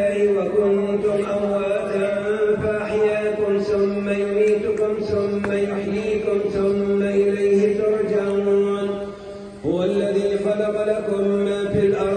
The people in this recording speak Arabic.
وكنتم أمواتا فأحياكم ثم يميتكم ثم يحييكم ثم إليه ترجعون هو الذي خلق لكم ما في الأرض